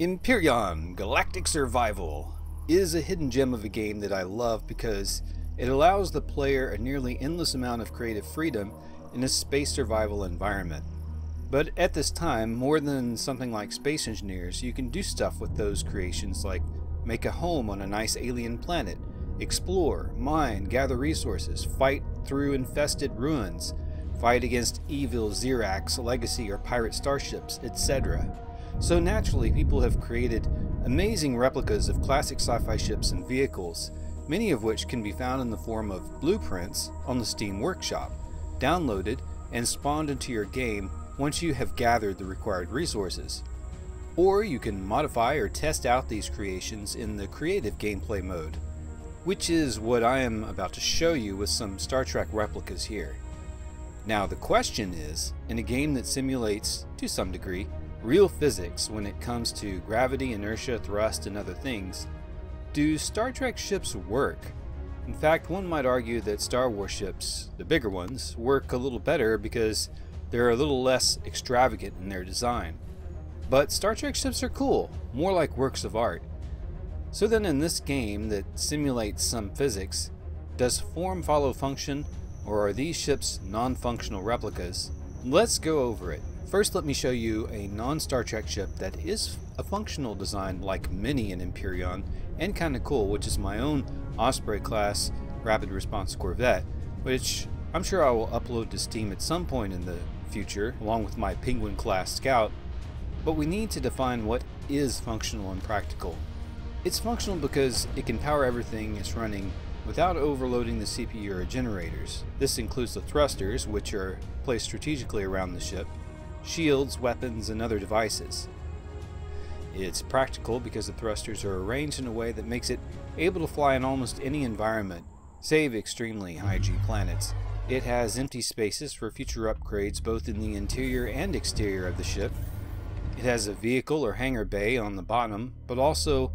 Empyrion Galactic Survival is a hidden gem of a game that I love because it allows the player a nearly endless amount of creative freedom in a space survival environment. But at this time, more than something like Space Engineers, you can do stuff with those creations like make a home on a nice alien planet, explore, mine, gather resources, fight through infested ruins, fight against evil Zirax, legacy, or pirate starships, etc. So naturally, people have created amazing replicas of classic sci-fi ships and vehicles, many of which can be found in the form of blueprints on the Steam Workshop, downloaded and spawned into your game once you have gathered the required resources. Or you can modify or test out these creations in the creative gameplay mode, which is what I am about to show you with some Star Trek replicas here. Now the question is, in a game that simulates, to some degree, real physics when it comes to gravity, inertia, thrust, and other things, do Star Trek ships work? In fact, one might argue that Star Wars ships, the bigger ones, work a little better because they're a little less extravagant in their design. But Star Trek ships are cool, more like works of art. So then in this game that simulates some physics, does form follow function, or are these ships non-functional replicas? Let's go over it. First, let me show you a non-Star Trek ship that is a functional design like many in Empyrion, and kinda cool, which is my own Osprey class Rapid Response Corvette, which I'm sure I will upload to Steam at some point in the future, along with my Penguin class Scout, but we need to define what is functional and practical. It's functional because it can power everything it's running without overloading the CPU or generators. This includes the thrusters, which are placed strategically around the ship, shields, weapons, and other devices. It's practical because the thrusters are arranged in a way that makes it able to fly in almost any environment, save extremely high-G planets. It has empty spaces for future upgrades both in the interior and exterior of the ship. It has a vehicle or hangar bay on the bottom, but also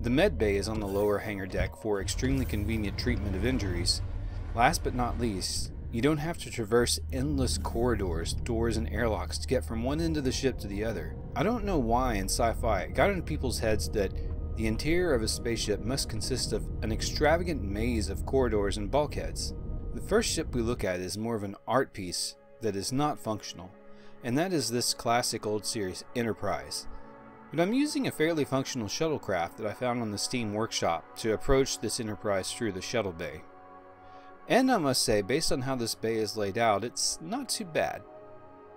the med bay is on the lower hangar deck for extremely convenient treatment of injuries. Last but not least, you don't have to traverse endless corridors, doors, and airlocks to get from one end of the ship to the other. I don't know why in sci-fi it got into people's heads that the interior of a spaceship must consist of an extravagant maze of corridors and bulkheads. The first ship we look at is more of an art piece that is not functional, and that is this classic old series Enterprise. But I'm using a fairly functional shuttlecraft that I found on the Steam Workshop to approach this Enterprise through the shuttle bay. And I must say, based on how this bay is laid out, it's not too bad.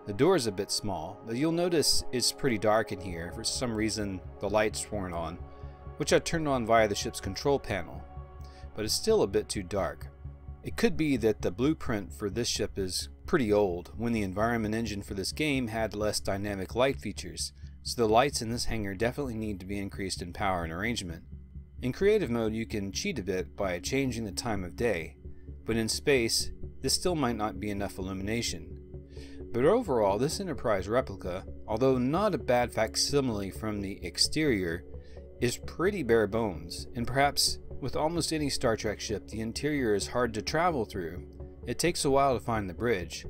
The door is a bit small, but you'll notice it's pretty dark in here. For some reason, the lights weren't on, which I turned on via the ship's control panel, but it's still a bit too dark. It could be that the blueprint for this ship is pretty old, when the environment engine for this game had less dynamic light features, so the lights in this hangar definitely need to be increased in power and arrangement. In creative mode you can cheat a bit by changing the time of day, but in space, this still might not be enough illumination. But overall, this Enterprise replica, although not a bad facsimile from the exterior, is pretty bare bones, and perhaps with almost any Star Trek ship, the interior is hard to travel through. It takes a while to find the bridge.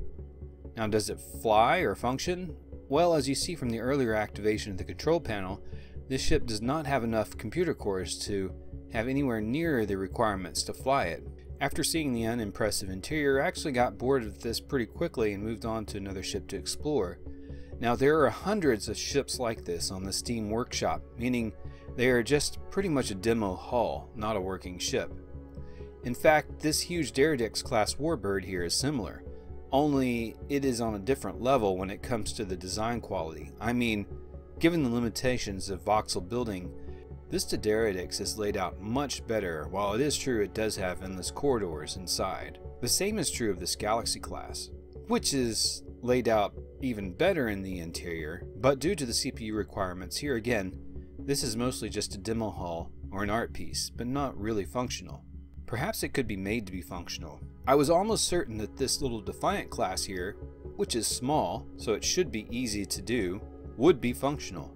Now, does it fly or function? Well, as you see from the earlier activation of the control panel, this ship does not have enough computer cores to have anywhere near the requirements to fly it. After seeing the unimpressive interior, I actually got bored of this pretty quickly and moved on to another ship to explore. Now there are hundreds of ships like this on the Steam Workshop, meaning they are just pretty much a demo hull, not a working ship. In fact, this huge D'Deridex class warbird here is similar, only it is on a different level when it comes to the design quality. I mean, given the limitations of voxel building, this D'Deridex is laid out much better, while it is true it does have endless corridors inside. The same is true of this Galaxy class, which is laid out even better in the interior, but due to the CPU requirements here again, this is mostly just a demo hall or an art piece, but not really functional. Perhaps it could be made to be functional. I was almost certain that this little Defiant class here, which is small, so it should be easy to do, would be functional.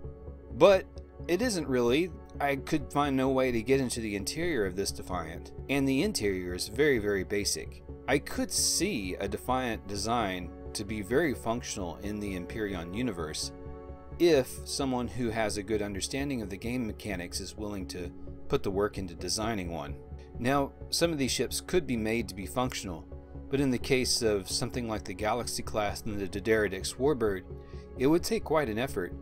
But it isn't really. I could find no way to get into the interior of this Defiant, and the interior is very, very basic. I could see a Defiant design to be very functional in the Empyrion universe, if someone who has a good understanding of the game mechanics is willing to put the work into designing one. Now, some of these ships could be made to be functional, but in the case of something like the Galaxy class and the D'Deridex Warbird, it would take quite an effort,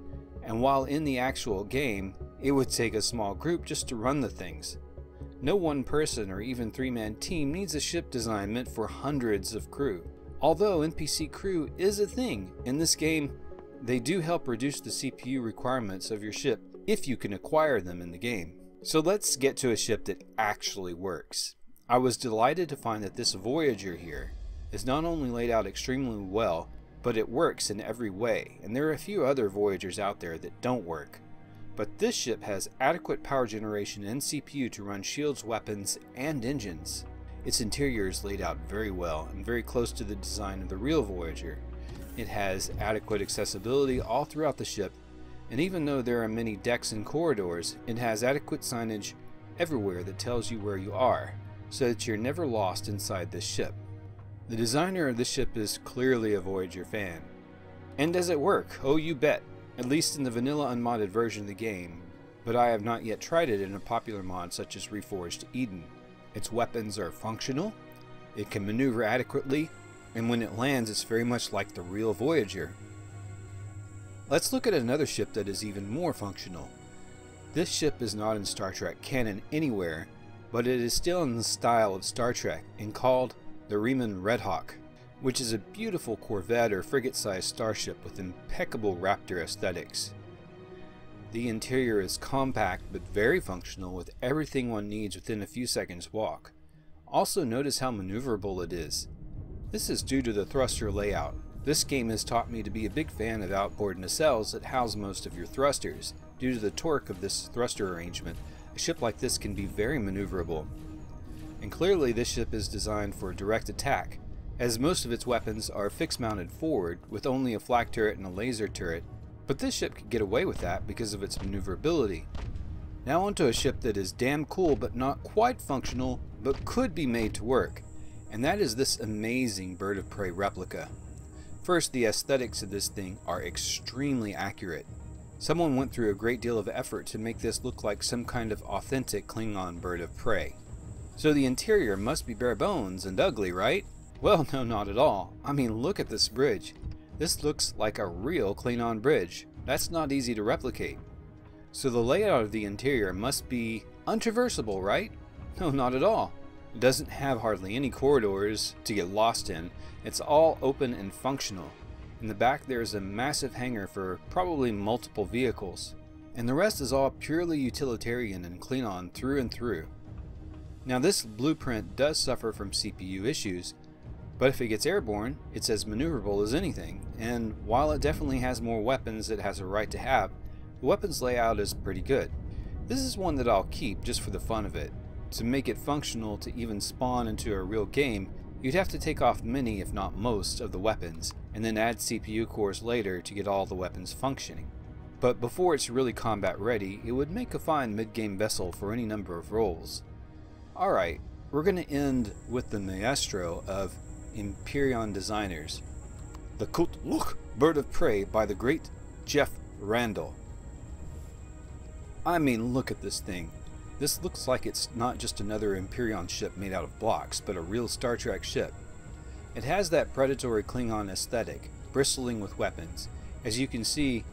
and while in the actual game, it would take a small group just to run the things. No one person or even three man team needs a ship design meant for hundreds of crew. Although NPC crew is a thing, in this game, they do help reduce the CPU requirements of your ship if you can acquire them in the game. So let's get to a ship that actually works. I was delighted to find that this Voyager here is not only laid out extremely well, but it works in every way, and there are a few other Voyagers out there that don't work. But this ship has adequate power generation and CPU to run shields, weapons, and engines. Its interior is laid out very well and very close to the design of the real Voyager. It has adequate accessibility all throughout the ship and even though there are many decks and corridors, it has adequate signage everywhere that tells you where you are, so that you're never lost inside this ship. The designer of this ship is clearly a Voyager fan. And does it work? Oh, you bet. At least in the vanilla unmodded version of the game, but I have not yet tried it in a popular mod such as Reforged Eden. Its weapons are functional, it can maneuver adequately, and when it lands it's very much like the real Voyager. Let's look at another ship that is even more functional. This ship is not in Star Trek canon anywhere, but it is still in the style of Star Trek and called the Reman Redhawk, which is a beautiful corvette or frigate-sized starship with impeccable Raptor aesthetics. The interior is compact but very functional with everything one needs within a few seconds walk. Also notice how maneuverable it is. This is due to the thruster layout, this game has taught me to be a big fan of outboard nacelles that house most of your thrusters. Due to the torque of this thruster arrangement, a ship like this can be very maneuverable. And clearly this ship is designed for direct attack, as most of its weapons are fixed mounted forward with only a flak turret and a laser turret, but this ship could get away with that because of its maneuverability. Now onto a ship that is damn cool but not quite functional, but could be made to work, and that is this amazing Bird of Prey replica. First, the aesthetics of this thing are extremely accurate. Someone went through a great deal of effort to make this look like some kind of authentic Klingon bird of prey. So the interior must be bare bones and ugly, right? Well, no, not at all. I mean, look at this bridge. This looks like a real Klingon bridge. That's not easy to replicate. So the layout of the interior must be untraversable, right? No, not at all. It doesn't have hardly any corridors to get lost in. It's all open and functional. In the back there is a massive hangar for probably multiple vehicles. And the rest is all purely utilitarian and Klingon through and through. Now this blueprint does suffer from CPU issues, but if it gets airborne, it's as maneuverable as anything, and while it definitely has more weapons it has a right to have, the weapons layout is pretty good. This is one that I'll keep just for the fun of it, to make it functional to even spawn into a real game, you'd have to take off many, if not most, of the weapons, and then add CPU cores later to get all the weapons functioning. But before it's really combat ready, it would make a fine mid-game vessel for any number of roles. Alright, we're going to end with the maestro of Empyrion designers, the Kut'Luch Bird of Prey by the great Jeff Randall. I mean, look at this thing. This looks like it's not just another Empyrion ship made out of blocks, but a real Star Trek ship. It has that predatory Klingon aesthetic, bristling with weapons. As you can see,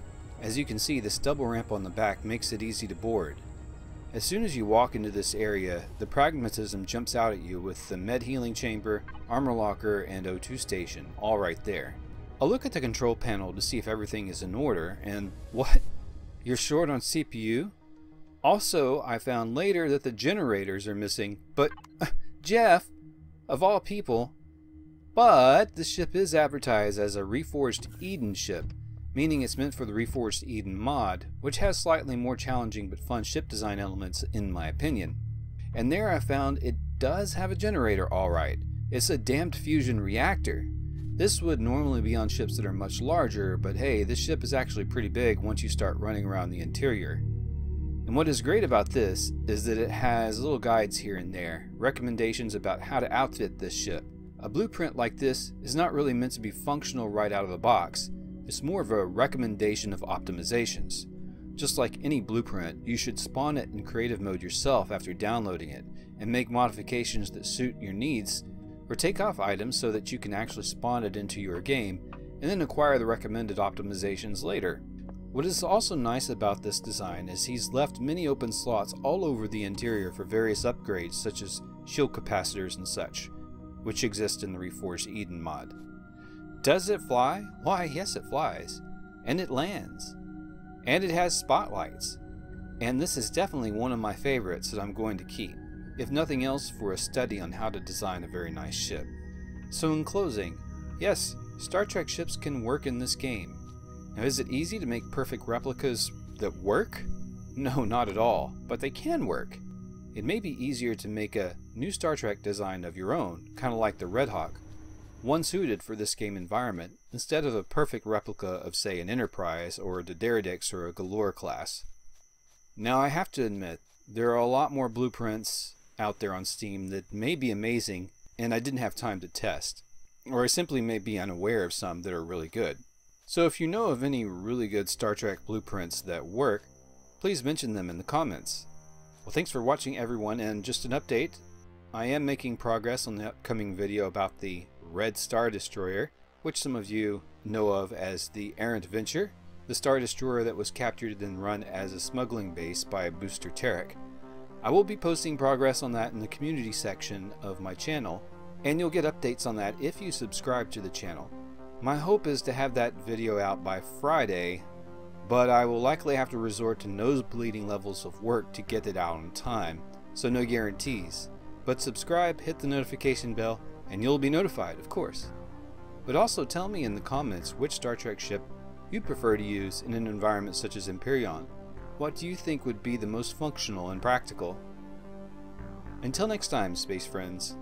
as you can see, this double ramp on the back makes it easy to board. As soon as you walk into this area, the pragmatism jumps out at you with the med healing chamber, armor locker, and O2 station, all right there. I'll look at the control panel to see if everything is in order, and what? You're short on CPU? Also, I found later that the generators are missing, but Jeff, of all people, but the ship is advertised as a Reforged Eden ship, meaning it's meant for the Reforged Eden mod, which has slightly more challenging but fun ship design elements in my opinion. And there I found it does have a generator alright. It's a damped fusion reactor. This would normally be on ships that are much larger, but hey, this ship is actually pretty big once you start running around the interior. And what is great about this is that it has little guides here and there, recommendations about how to outfit this ship. A blueprint like this is not really meant to be functional right out of the box. It's more of a recommendation of optimizations. Just like any blueprint, you should spawn it in creative mode yourself after downloading it and make modifications that suit your needs or take off items so that you can actually spawn it into your game and then acquire the recommended optimizations later. What is also nice about this design is he's left many open slots all over the interior for various upgrades such as shield capacitors and such, which exist in the Reforged Eden mod. Does it fly? Why, yes it flies. And it lands. And it has spotlights. And this is definitely one of my favorites that I'm going to keep, if nothing else for a study on how to design a very nice ship. So in closing, yes, Star Trek ships can work in this game. Now is it easy to make perfect replicas that work? No, not at all, but they can work. It may be easier to make a new Star Trek design of your own, kind of like the Red Hawk, one suited for this game environment, instead of a perfect replica of say an Enterprise or a D'Deridex or a Galor class. Now I have to admit, there are a lot more blueprints out there on Steam that may be amazing and I didn't have time to test, or I simply may be unaware of some that are really good. So if you know of any really good Star Trek blueprints that work, please mention them in the comments. Well thanks for watching everyone and just an update, I am making progress on the upcoming video about the Red Star Destroyer, which some of you know of as the Errant Venture, the Star Destroyer that was captured and run as a smuggling base by Booster Terrik. I will be posting progress on that in the community section of my channel, and you'll get updates on that if you subscribe to the channel. My hope is to have that video out by Friday, but I will likely have to resort to nose-bleeding levels of work to get it out on time, so no guarantees. But subscribe, hit the notification bell, and you'll be notified, of course. But also tell me in the comments which Star Trek ship you'd prefer to use in an environment such as Empyrion. What do you think would be the most functional and practical? Until next time, space friends,